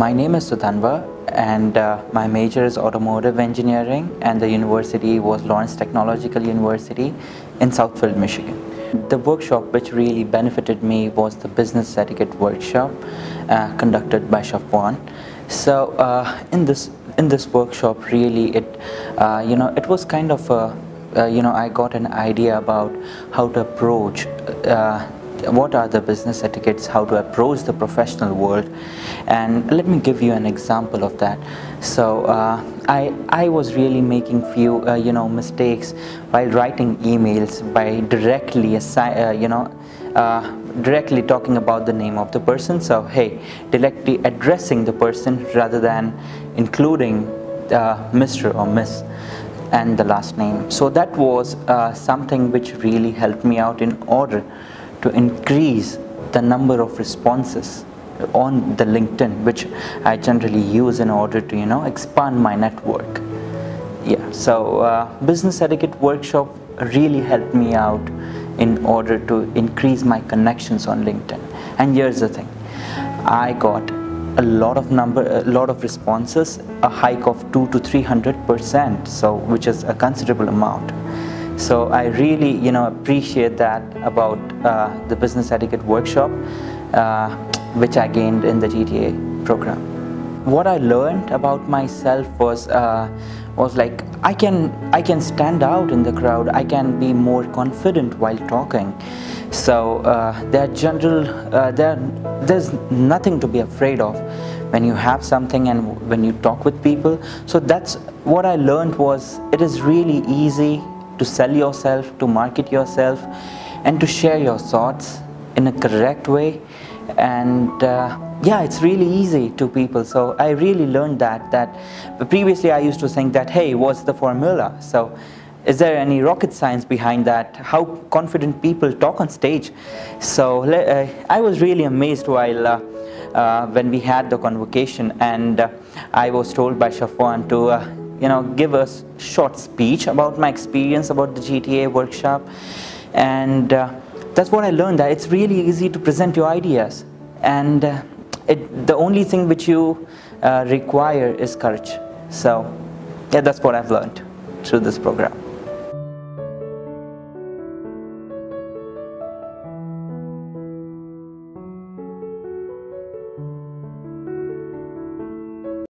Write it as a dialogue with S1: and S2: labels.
S1: My name is Sudhanva and uh, my major is automotive engineering and the university was Lawrence Technological University in Southfield, Michigan. The workshop which really benefited me was the business etiquette workshop uh, conducted by Shafwan. So uh, in this in this workshop really it uh, you know it was kind of a uh, you know I got an idea about how to approach uh, what are the business etiquettes, how to approach the professional world and let me give you an example of that. So uh, I, I was really making few uh, you know mistakes while writing emails by directly uh, you know uh, directly talking about the name of the person so hey directly addressing the person rather than including uh, Mr. or Miss and the last name so that was uh, something which really helped me out in order to increase the number of responses on the LinkedIn which I generally use in order to you know expand my network. Yeah so uh, business etiquette workshop really helped me out in order to increase my connections on LinkedIn. And here's the thing. I got a lot of number a lot of responses a hike of 2 to 300 percent so which is a considerable amount so I really, you know, appreciate that about uh, the business etiquette workshop, uh, which I gained in the GTA program. What I learned about myself was uh, was like I can I can stand out in the crowd. I can be more confident while talking. So uh, there general uh, there there's nothing to be afraid of when you have something and when you talk with people. So that's what I learned was it is really easy to sell yourself, to market yourself, and to share your thoughts in a correct way. And uh, yeah, it's really easy to people. So I really learned that. That previously I used to think that, hey, what's the formula? So is there any rocket science behind that? How confident people talk on stage? So uh, I was really amazed while. Uh, uh, when we had the convocation and uh, I was told by Shafwan to uh, you know give a short speech about my experience about the GTA workshop. And uh, that's what I learned that it's really easy to present your ideas. And uh, it, the only thing which you uh, require is courage. So yeah that's what I've learned through this program